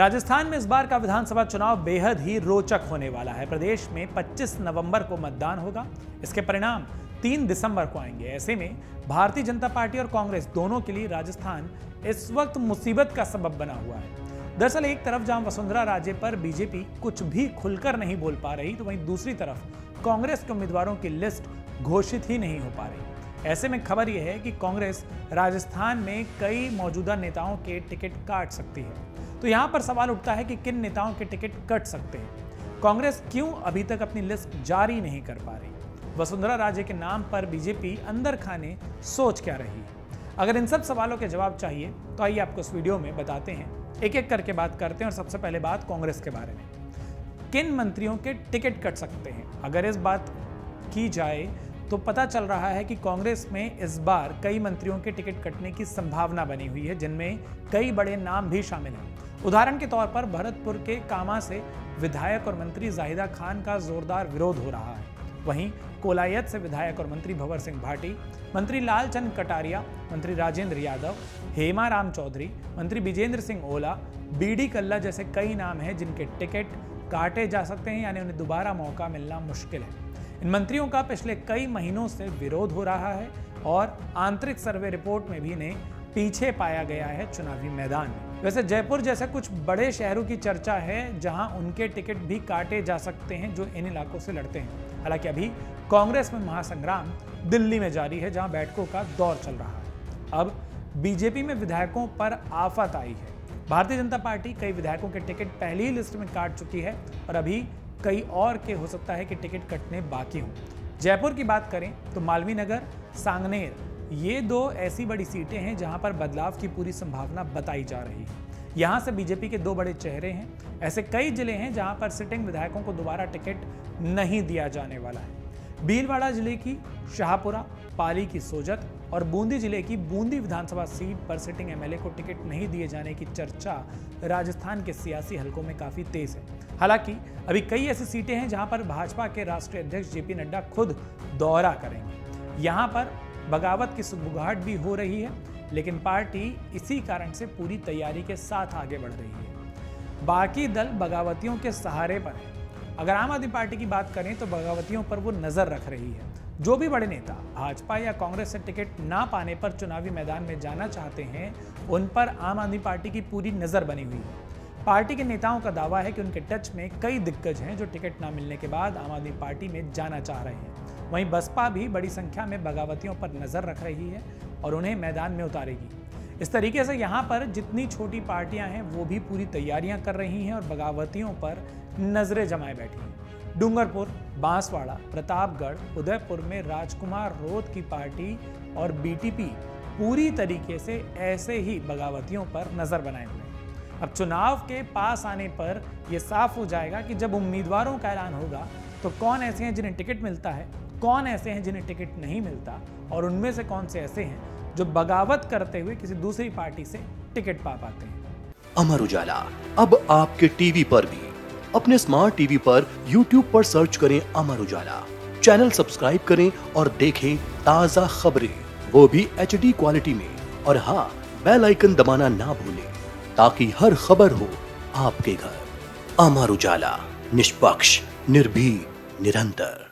राजस्थान में इस बार का विधानसभा चुनाव बेहद ही रोचक होने वाला है। प्रदेश में 25 नवंबर को मतदान होगा। इसके परिणाम 3 दिसंबर को आएँगे। ऐसे में भारतीय जनता पार्टी और कांग्रेस दोनों के लिए राजस्थान इस वक्त मुसीबत का सबब बना हुआ है। दरअसल एक तरफ़ जहाँ वसुंधरा राजे पर बीजेपी कुछ भी खुलकर नहीं बोल पा रही तो वहीं दूसरी तरफ़ कांग्रेस के उम्मीदवारों की लिस्ट घोषित ही नहीं हो पा रही। ऐसे में खबर यह है कि कांग्रेस राजस्थान में कई मौजूदा नेताओं के टिकट काट सकती है। तो यहाँ पर सवाल उठता है कि किन नेताओं के टिकट कट सकते हैं? कांग्रेस क्यों अभी तक अपनी लिस्ट जारी नहीं कर पा रही? वसुंधरा राजे के नाम पर बीजेपी अंदर खाने सोच क्या रही है? अगर इन सब सवालों के जवाब चाहिए तो आइए आपको इस वीडियो में बताते हैं। एक एक करके बात करते हैं और सबसे पहले बात कांग्रेस के बारे में। किन मंत्रियों के टिकट कट सकते हैं? अगर इस बात की जाए तो पता चल रहा है कि कांग्रेस में इस बार कई मंत्रियों के टिकट कटने की संभावना बनी हुई है, जिनमें कई बड़े नाम भी शामिल हैं। उदाहरण के तौर पर भरतपुर के कामा से विधायक और मंत्री जाहिदा खान का जोरदार विरोध हो रहा है। वहीं कोलायत से विधायक और मंत्री भंवर सिंह भाटी, मंत्री लालचंद कटारिया, मंत्री राजेंद्र यादव, हेमा राम चौधरी, मंत्री विजेंद्र सिंह ओला, बीडी कल्ला जैसे कई नाम हैं जिनके टिकट काटे जा सकते हैं, यानी उन्हें दोबारा मौका मिलना मुश्किल है। इन मंत्रियों का पिछले कई महीनों से विरोध हो रहा है और आंतरिक सर्वे रिपोर्ट में भी इन्हें पीछे पाया गया है चुनावी मैदान में। वैसे जयपुर जैसे कुछ बड़े शहरों की चर्चा है, जहाँ उनके टिकट भी काटे जा सकते हैं जो इन इलाकों से लड़ते हैं। हालाँकि अभी कांग्रेस में महासंग्राम दिल्ली में जारी है, जहाँ बैठकों का दौर चल रहा है। अब बीजेपी में विधायकों पर आफत आई है। भारतीय जनता पार्टी कई विधायकों के टिकट पहली ही लिस्ट में काट चुकी है और अभी कई और के हो सकता है कि टिकट कटने बाकी हों। जयपुर की बात करें तो मालवीय नगर, सांगनेर, ये दो ऐसी बड़ी सीटें हैं जहाँ पर बदलाव की पूरी संभावना बताई जा रही है। यहाँ से बीजेपी के दो बड़े चेहरे हैं। ऐसे कई ज़िले हैं जहाँ पर सिटिंग विधायकों को दोबारा टिकट नहीं दिया जाने वाला है। भीलवाड़ा ज़िले की शाहपुरा, पाली की सोजत और बूंदी ज़िले की बूंदी विधानसभा सीट पर सिटिंग एमएलए को टिकट नहीं दिए जाने की चर्चा राजस्थान के सियासी हलकों में काफ़ी तेज है। हालाँकि, अभी कई ऐसी सीटें हैं जहाँ पर भाजपा के राष्ट्रीय अध्यक्ष जेपी नड्डा खुद दौरा करेंगे। यहाँ पर बगावत की सुबुगाहट भी हो रही है, लेकिन पार्टी इसी कारण से पूरी तैयारी के साथ आगे बढ़ रही है। बाकी दल बगावतियों के सहारे पर है। अगर आम आदमी पार्टी की बात करें तो बगावतियों पर वो नज़र रख रही है। जो भी बड़े नेता भाजपा या कांग्रेस से टिकट ना पाने पर चुनावी मैदान में जाना चाहते हैं, उन पर आम आदमी पार्टी की पूरी नज़र बनी हुई है। पार्टी के नेताओं का दावा है कि उनके टच में कई दिग्गज हैं जो टिकट ना मिलने के बाद आम आदमी पार्टी में जाना चाह रहे हैं। वहीं बसपा भी बड़ी संख्या में बगावतियों पर नज़र रख रही है और उन्हें मैदान में उतारेगी। इस तरीके से यहाँ पर जितनी छोटी पार्टियाँ हैं, वो भी पूरी तैयारियाँ कर रही हैं और बगावतियों पर नज़रें जमाए बैठी हैं। डूंगरपुर, बांसवाड़ा, प्रतापगढ़, उदयपुर में राजकुमार रोध की पार्टी और बीटीपी पूरी तरीके से ऐसे ही बगावतियों पर नज़र बनाए हुए हैं। अब चुनाव के पास आने पर यह साफ़ हो जाएगा कि जब उम्मीदवारों का ऐलान होगा तो कौन ऐसे हैं जिन्हें टिकट मिलता है, कौन ऐसे हैं जिन्हें टिकट नहीं मिलता, और उनमें से कौन से ऐसे हैं जो बगावत करते हुए किसी दूसरी पार्टी से टिकट पा पाते हैं। अमर उजाला, अब आपके टीवी पर भी। अपने स्मार्ट टीवी पर यूट्यूब पर सर्च करें अमर उजाला। चैनल सब्सक्राइब करें और देखें ताज़ा खबरें। वो भी HD क्वालिटी में। और हाँ बेल आइकन दबाना ना भूलें, ताकि हर खबर हो आपके घर। अमर उजाला, निष्पक्ष निर्भी निरंतर।